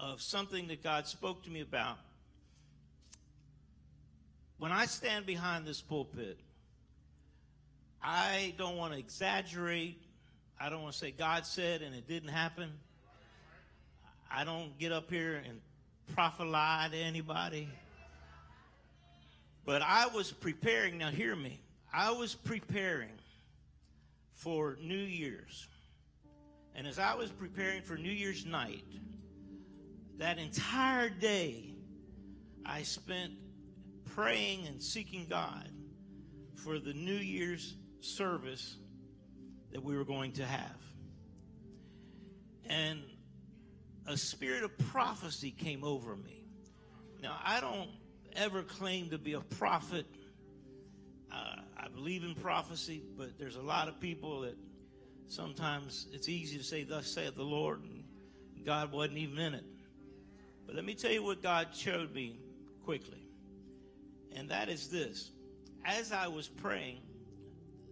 of something that God spoke to me about. When I stand behind this pulpit, I don't want to exaggerate. I don't want to say God said and it didn't happen. I don't get up here and prophesy to anybody. But I was preparing, now hear me. I was preparing for New Year's. And as I was preparing for New Year's night, that entire day I spent praying and seeking God for the New Year's service that we were going to have. And a spirit of prophecy came over me. Now, I don't ever claim to be a prophet. Uh, I believe in prophecy, but there's a lot of people that sometimes it's easy to say, Thus saith the Lord, and God wasn't even in it. But let me tell you what God showed me quickly. And that is this. As I was praying,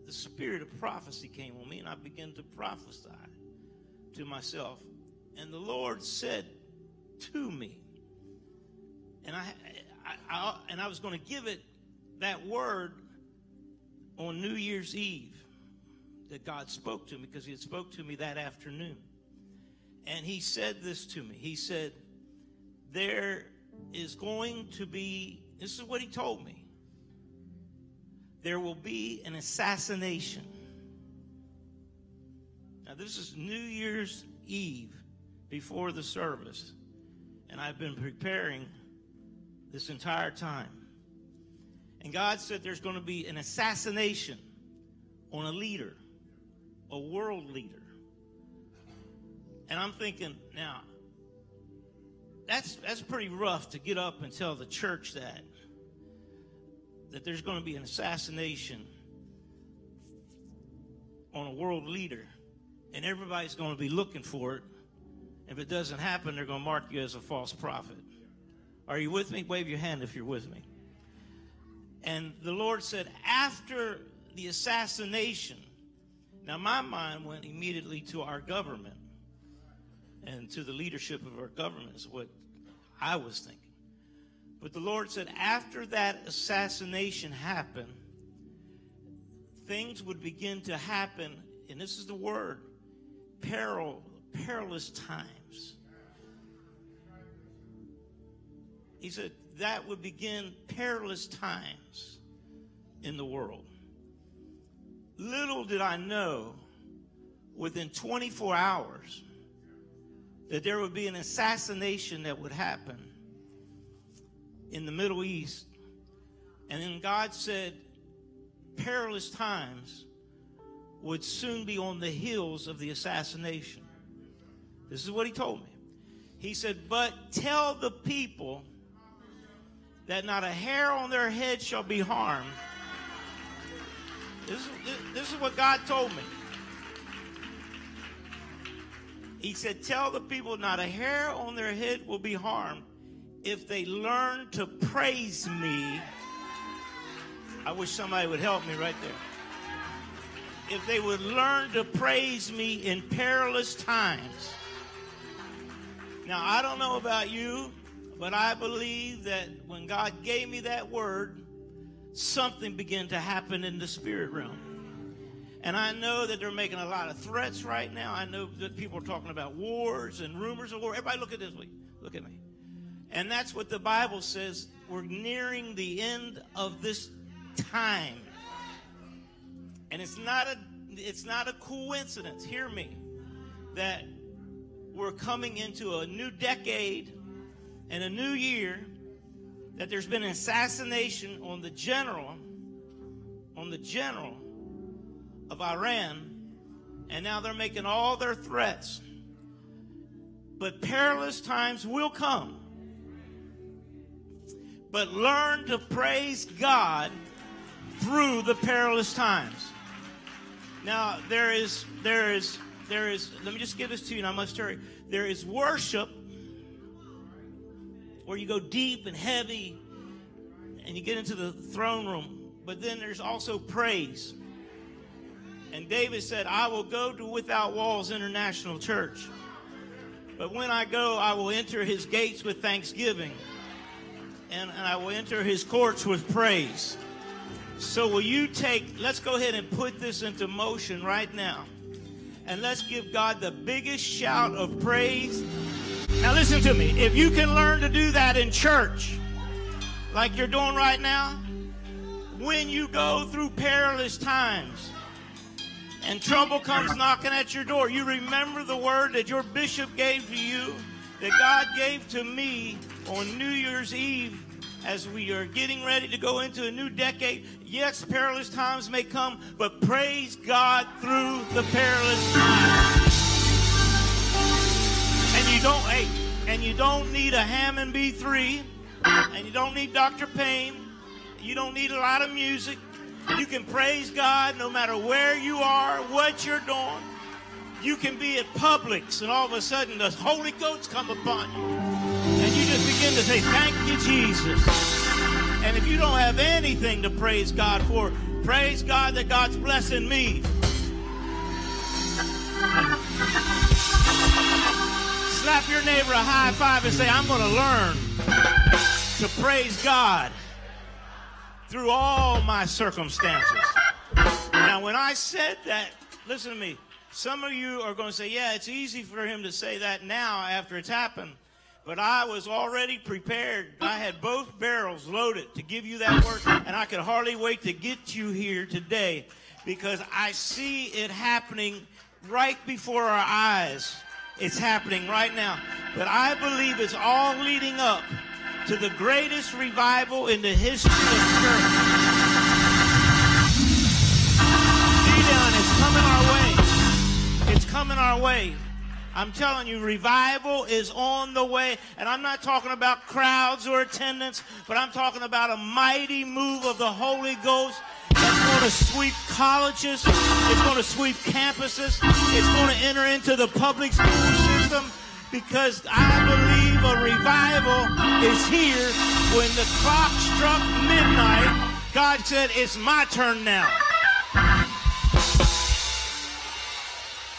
the spirit of prophecy came on me, and I began to prophesy to myself. And the Lord said to me, and I, I, I and I was going to give it that word on New Year's Eve that God spoke to me because He had spoke to me that afternoon. And He said this to me. He said, "There is going to be." This is what He told me there will be an assassination. Now, this is New Year's Eve before the service, and I've been preparing this entire time. And God said there's going to be an assassination on a leader, a world leader. And I'm thinking, now, that's, that's pretty rough to get up and tell the church that that there's going to be an assassination on a world leader, and everybody's going to be looking for it. If it doesn't happen, they're going to mark you as a false prophet. Are you with me? Wave your hand if you're with me. And the Lord said, after the assassination, now my mind went immediately to our government and to the leadership of our government, is what I was thinking. But the Lord said, after that assassination happened, things would begin to happen, and this is the word peril, perilous times. He said that would begin perilous times in the world. Little did I know within 24 hours that there would be an assassination that would happen in the Middle East. And then God said, perilous times would soon be on the heels of the assassination. This is what he told me. He said, But tell the people that not a hair on their head shall be harmed. This is, this is what God told me. He said, Tell the people not a hair on their head will be harmed if they learn to praise me, I wish somebody would help me right there. If they would learn to praise me in perilous times. Now, I don't know about you, but I believe that when God gave me that word, something began to happen in the spirit realm. And I know that they're making a lot of threats right now. I know that people are talking about wars and rumors of war. Everybody look at this way. Look at me. And that's what the Bible says. We're nearing the end of this time. And it's not a it's not a coincidence, hear me, that we're coming into a new decade and a new year that there's been an assassination on the general on the general of Iran and now they're making all their threats. But perilous times will come but learn to praise God through the perilous times. Now, there is, there is, there is, let me just give this to you and I must hurry. There is worship where you go deep and heavy and you get into the throne room, but then there's also praise. And David said, I will go to Without Walls International Church. But when I go, I will enter his gates with thanksgiving, and, and I will enter his courts with praise. So, will you take, let's go ahead and put this into motion right now. And let's give God the biggest shout of praise. Now, listen to me. If you can learn to do that in church, like you're doing right now, when you go through perilous times and trouble comes knocking at your door, you remember the word that your bishop gave to you, that God gave to me on New Year's Eve as we are getting ready to go into a new decade. Yes, perilous times may come, but praise God through the perilous times. And you don't, hey, and you don't need a Hammond B3, and you don't need Dr. Payne. You don't need a lot of music. You can praise God no matter where you are, what you're doing. You can be at Publix, and all of a sudden the Holy Ghost come upon you and you just begin to say, Thank you, Jesus. And if you don't have anything to praise God for, praise God that God's blessing me. Slap your neighbor a high five and say, I'm going to learn to praise God through all my circumstances. Now, when I said that, listen to me. Some of you are going to say, yeah, it's easy for him to say that now after it's happened. But I was already prepared. I had both barrels loaded to give you that word, and I could hardly wait to get you here today because I see it happening right before our eyes. It's happening right now. But I believe it's all leading up to the greatest revival in the history of church. Dion, it's coming our way. It's coming our way. I'm telling you, revival is on the way. And I'm not talking about crowds or attendance, but I'm talking about a mighty move of the Holy Ghost that's going to sweep colleges, it's going to sweep campuses, it's going to enter into the public school system because I believe a revival is here. When the clock struck midnight, God said, It's my turn now.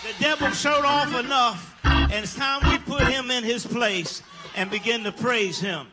The devil showed off enough, and it's time we put him in his place and begin to praise him.